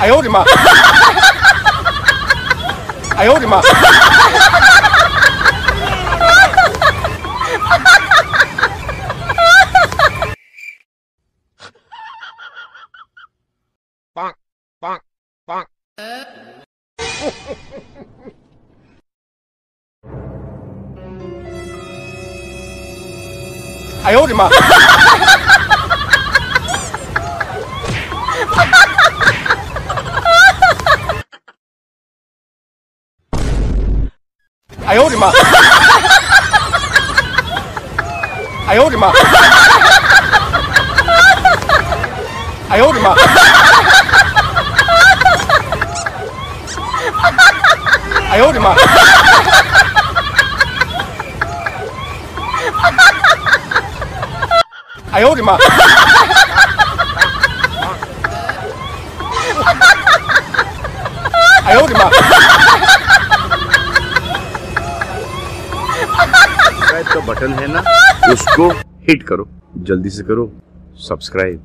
哎呦我的妈！哎呦我的妈！哎呦我的妈！哎呦我的妈！哎呦我的妈！哎呦我的妈！哎呦我的妈！哎呦我的妈！哎呦我的妈！सब्सक्राइब का बटन है ना उसको हिट करो। जल्दी से करो सब्सक्राइब